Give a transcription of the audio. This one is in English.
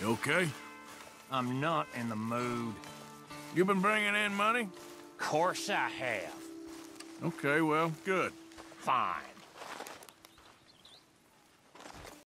You okay? I'm not in the mood. You been bringing in money? Course I have. Okay, well, good. Fine.